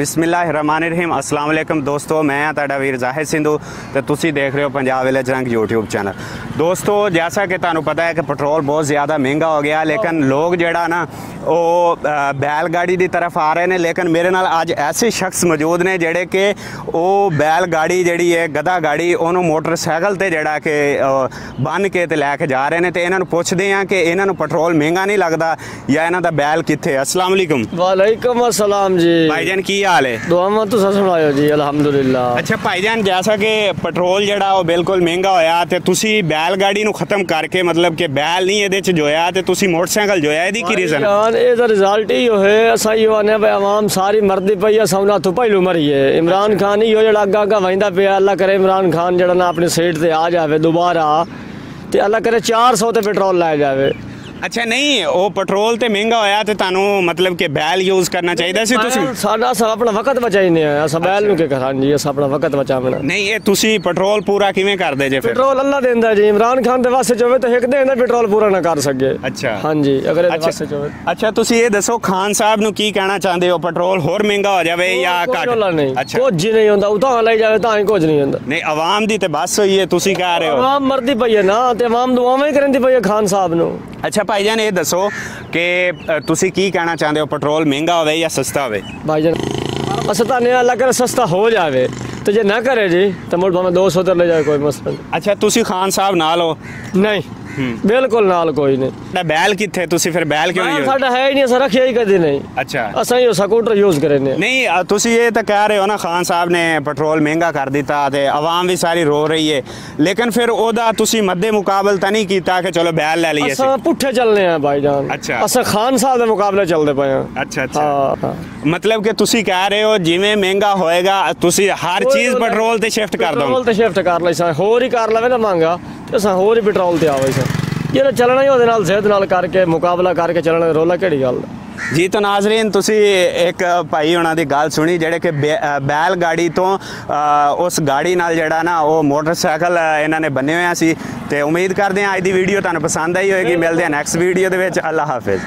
ਬਿਸਮਿਲ੍ਲਾਹਿਰਰਹਿਮਾਨਿਰਰਹੀਮ। ਅਸਲਾਮ ਅਲੈਕਮ ਦੋਸਤੋ ਮੈਂ ਤੁਹਾਡਾ ਵੀਰ ਜ਼ਾਹਿਦ ਸਿੰਧੂ ਤੇ ਤੁਸੀਂ ਦੇਖ ਰਹੇ ਹੋ ਪੰਜਾਬ ਵਿਲੇਜ ਰੰਗ YouTube ਚੈਨਲ। ਦੋਸਤੋ ਜੈਸਾ ਕਿ ਤੁਹਾਨੂੰ ਪਤਾ ਹੈ ਕਿ ਪੈਟਰੋਲ ਬਹੁਤ ਜ਼ਿਆਦਾ ਮਹਿੰਗਾ ਹੋ ਗਿਆ ਲੇਕਿਨ ਲੋਕ ਜਿਹੜਾ ਨਾ ਉਹ ਬੈਲ ਗਾੜੀ ਦੀ ਤਰਫ ਆ ਰਹੇ ਨੇ ਲੇਕਿਨ ਮੇਰੇ ਨਾਲ ਅੱਜ ਐਸੇ ਸ਼ਖਸ ਮੌਜੂਦ ਨੇ ਜਿਹੜੇ ਕਿ ਉਹ ਬੈਲ ਗਾੜੀ ਜਿਹੜੀ ਹੈ ਗਧਾ ਗਾੜੀ ਉਹਨੂੰ ਮੋਟਰਸਾਈਕਲ ਤੇ ਜਿਹੜਾ ਕਿ ਬੰਨ ਕੇ ਤੇ ਲੈ ਕੇ ਜਾ ਰਹੇ ਨੇ ਤੇ ਇਹਨਾਂ ਨੂੰ ਪੁੱਛਦੇ ਆ ਕਿ ਇਹਨਾਂ ਨੂੰ ਪੈਟਰੋਲ ਮਹਿੰਗਾ ਨਹੀਂ ਲੱਗਦਾ ਜਾਂ ਇਹਨਾਂ ਦਾ ਬੈਲ ਕਿੱਥੇ ਅਸਲਾਮ ਅਲੈਕਮ। ਵਾਲੇਕਮ ਅਸਲਾਮ ਜੀ। ਭਾਈਜਾਨ ਕੀ ਹਾਲ ਹੈ? ਦੁਆ ਮਾ ਤੁਸੀਂ ਸੁਣਾਇਓ ਜੀ ਅਲਹਮਦੁਲਿਲਾ। ਅੱਛਾ ਭਾਈਜਾਨ ਜੈਸਾ ਕਿ ਪੈਟਰੋਲ ਜਿਹੜਾ ਉਹ ਬਿਲਕੁਲ ਮਹਿੰਗਾ ਹੋਇਆ ਤੇ ਤੁਸੀਂ ਬੈਲ ਗਾੜੀ ਨੂੰ ਖਤਮ ਕਰਕੇ ਮਤਲਬ ਕਿ ਬੈਲ ਨਹੀਂ ਇਹਦੇ ਚ ਜੋਇਆ ਤੇ ਤੁਸੀਂ ਮੋਟਰਸਾਈਕਲ ਜੋਇਆ ਇਹਦੀ ਕੀ ਰੀਜ਼ਨ ਯਾਰ ਇਹਦਾ ਰਿਜ਼ਲਟ ਹੀ ਹੋਏ ਅਸਾਂ ਹੀ ਆਨੇ ਬਈ ਆਵਾਮ ਸਾਰੀ ਮਰਦੀ ਪਈ ਆ ਸੌਨਾ ਤੋਂ ਪਹਿਲੂ ਮਰੀਏ। ਇਮਰਾਨ ਖਾਨ ਹੀ ਉਹ ਜਿਹੜਾ ਅੱਗਾ ਅੱਗਾ ਵੈਂਦਾ ਪਿਆ ਅੱਲਾ ਕਰੇ ਇਮਰਾਨ ਖਾਨ ਜਿਹੜਾ ਨਾ ਆਪਣੇ ਸੀਟ ਤੇ ਆ ਜਾਵੇ ਦੁਬਾਰਾ। ਤੇ ਅੱਲਾ ਕਰੇ 400 ਤੇ ਪੈਟਰੋਲ ਲਾਇਆ ਜਾਵੇ। ਅੱਛਾ ਨਹੀਂ ਉਹ ਪੈਟਰੋਲ ਤੇ ਮਹਿੰਗਾ ਹੋਇਆ ਤੇ ਤੁਹਾਨੂੰ ਮਤਲਬ ਕਿ ਬੈਲ ਯੂਜ਼ ਕਰਨਾ ਚਾਹੀਦਾ ਸੀ ਤੁਸੀਂ? ਸਾਡਾ ਸਭ ਆਪਣਾ ਵਕਤ ਬਚਾਈਨੇ ਆ ਸਬੈਲ ਨੂੰ ਕੀ ਕਰਾਂ ਜੀ? ਅਸਾਂ ਆਪਣਾ ਵਕਤ ਬਚਾਵਣਾ ਨਹੀਂ ਇਹ ਤੁਸੀਂ ਪੈਟਰੋਲ ਪੂਰਾ ਕਿਵੇਂ ਕਰਦੇ ਜੇ ਫਿਰ? ਪੈਟਰੋਲ ਅੱਲਾ ਦਿੰਦਾ ਜੀ। ਇਮਰਾਨ ਖਾਨ ਦੇ ਵਾਸਤੇ ਚੋਵੇ ਤਾਂ ਇੱਕ ਦਿਨ ਦਾ ਪੈਟਰੋਲ ਪੂਰਾ ਨਾ ਕਰ ਸਕੇ। ਅੱਛਾ। ਹਾਂਜੀ ਅਗਰ ਇਹਦੇ ਵਾਸਤੇ ਚੋਵੇ ਅੱਛਾ ਤੁਸੀਂ ਇਹ ਦੱਸੋ ਖਾਨ ਸਾਹਿਬ ਨੂੰ ਕੀ ਕਹਿਣਾ ਚਾਹੁੰਦੇ ਹੋ? ਪੈਟਰੋਲ ਹੋਰ ਮਹਿੰਗਾ ਹੋ ਜਾਵੇ ਜਾਂ ਘੱਟ? ਅੱਛਾ। ਕੁਝ ਨਹੀਂ ਹੁੰਦਾ। ਉਤਾਂ ਲਈ ਜਾਵੇ ਤਾਂ ਹੀ ਕੁਝ ਨਹੀਂ ਹੁੰਦਾ। ਨਹੀਂ ਆਵਾਮ ਦੀ ਤੇ ਬਸ ਹੋਈ ਹੈ ਤੁਸੀਂ ਕਹਿ ਰਹੇ ਹੋ। ਆਵਾਮ ਮਰਦੀ ਪਈ ਹੈ ਨਾ ਤੇ ਆਵਾਮ ਦੁਆਵਾਂ ਹੀ ਕਰਨ ਦੀ ਪਈ ਹੈ ਖਾਨ ਸਾਹਿਬ ਨੂੰ। ਅੱਛਾ ਭਾਈਜਾਨ ਇਹ ਦੱਸੋ ਕਿ ਤੁਸੀਂ ਕੀ ਕਹਿਣਾ ਚਾਹੁੰਦੇ ਹੋ? ਪੈਟਰੋਲ ਮਹਿੰਗਾ ਹੋਵੇ ਜਾਂ ਸਸਤਾ ਹੋਵੇ? ਭਾਈਜਾਨ ਅਸਤਾ ਨੇ ਅੱਲਾ ਕਰੇ ਸਸਤਾ ਹੋ ਜਾਵੇ ਤੇ ਜੇ ਨਾ ਕਰੇ ਜੀ ਤਾਂ ਮੁੜ ਭਾਵੇਂ 200 ਤੇ ਲੈ ਜਾਏ ਕੋਈ ਮਸਲਾ ਨਹੀਂ। ਅੱਛਾ ਤੁਸੀਂ ਖਾਨ ਸਾਹਿਬ ਨਾਲ ਹੋ? ਨਹੀਂ। ਬਿਲਕੁਲ ਨਾਲ ਕੋਈ ਨਹੀਂ। ਤੁਹਾਡਾ ਬੈਲ ਕਿੱਥੇ? ਤੁਸੀਂ ਫਿਰ ਬੈਲ ਕਿਉਂ ਨਹੀਂ ਮੈਂ use- ਸਾਡਾ ਹੈ ਹੀ ਨਹੀਂ ਅਸਾਂ ਰੱਖਿਆ ਹੀ ਕਦੇ ਨਹੀਂ। ਅੱਛਾ। ਅਸਾਂ ਹੀ ਉਹ ਸਕੂਟਰ ਯੂਜ਼ ਕਰਨੇ ਨਹੀਂ ਅ, ਤੁਸੀਂ ਇਹ ਤਾਂ ਕਹਿ ਰਹੇ ਹੋ ਨਾ ਖਾਨ ਸਾਹਿਬ ਨੇ ਪੈਟਰੋਲ ਮਹਿੰਗਾ ਕਰ ਦਿੱਤਾ ਤੇ ਆਵਾਮ ਵੀ ਸਾਰੀ ਰੋ ਰਹੀ ਹੈ ਲੇਕਿਨ ਫਿਰ ਉਹਦਾ ਤੁਸੀਂ ਮੱਦੇ ਮੁਕਾਬਲ ਤਾਂ ਨਹੀਂ ਕੀਤਾ ਕਿ ਚਲੋ ਬੈਲ ਲੈ ਲਈਏ ਅਸੀਂ? ਅਸਾਂ ਪੁੱਠੇ ਚੱਲਨੇ ਆ ਭਾਈਜਾਨ। ਅੱਛਾ। ਅਸਾਂ ਖਾਨ ਸਾਹਿਬ ਦੇ ਮੁਕਾਬਲੇ ਚੱਲਦੇ ਪਏ ਆ ਅੱਛਾ ਅੱਛਾ। ਹਾਂ ਹਾਂ। ਮਤਲਬ ਕਿ ਤੁਸੀਂ ਕਹਿ ਰਹੇ ਹੋ ਜਿਵੇਂ ਮਹਿੰਗਾ ਹੋਏਗਾ ਤੁਸੀਂ ਹਰ ਚੀਜ਼ ਪੈਟਰੋਲ ਤੇ ਸ਼ਿਫਟ ਕਰ ਪੈਟਰੋਲ ਦੋ ਤੇ ਸ਼ਿਫਟ ਕਰ ਲਈ ਸਾਂ ਹੋਰ ਹੀ ਕਰ ਲਵੇ ਨਾ ਮੰਗਾ ਤੇ ਅਸਾਂ ਹੋਰ ਹੀ ਪੈਟਰੋਲ ਤੇ ਆਵੇ ਸਾਂ ਜਿਹੜਾ ਚੱਲਣਾ ਹੀ ਉਹਦੇ ਨਾਲ, ਸਿਹਤ ਨਾਲ ਕਰਕੇ, ਮੁਕਾਬਲਾ ਕਰਕੇ ਚੱਲਣਾ ਰੋਲਾ ਕਿਹੜੀ ਗੱਲ। ਜੀ ਤਾਂ ਨਾਜ਼ਰੀਨ, ਤੁਸੀਂ ਇੱਕ ਭਾਈ ਉਹਨਾਂ ਦੀ ਗੱਲ ਸੁਣੀ, ਜਿਹੜੇ ਕਿ ਬੈ- ਬੈਲ ਗਾੜੀ ਤੋਂ ਉਸ ਗਾੜੀ ਨਾਲ ਜਿਹੜਾ ਨਾ, ਉਹ ਮੋਟਰਸਾਈਕਲ ਇਹਨਾਂ ਨੇ ਬੰਨੇ ਹੋਇਆ ਸੀ। ਤੇ ਉਮੀਦ ਕਰਦੇ ਹਾਂ ਅੱਜ ਦੀ ਵੀਡੀਓ ਤੁਹਾਨੂੰ ਪਸੰਦ ਆਈ ਹੋਏਗੀ। ਮਿਲਦੇ ਹਾਂ ਨੈਕਸਟ ਵੀਡੀਓ ਦੇ ਵਿੱਚ। ਅੱਲਾ ਹਾਫਿਜ਼।